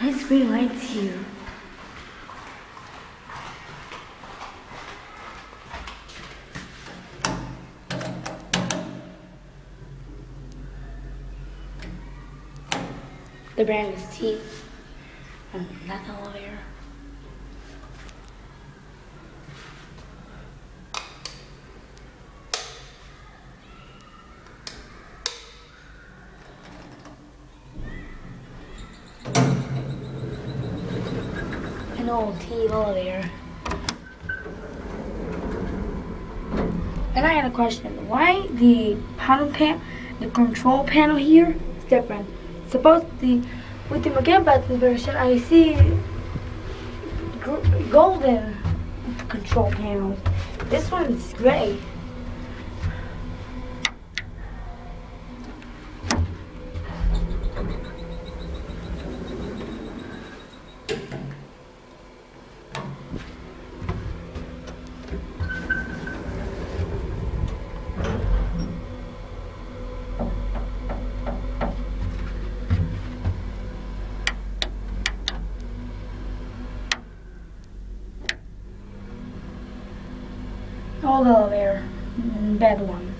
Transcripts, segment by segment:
Nice green lights here. The brand is Teev. T. And that elevator. An old T elevator. And I had a question. Why the panel pan, the control panel here is different? Supposed to be with the McGinn version, I see golden control panels. This one's gray. Elevator, mm, bad one.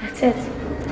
That's it.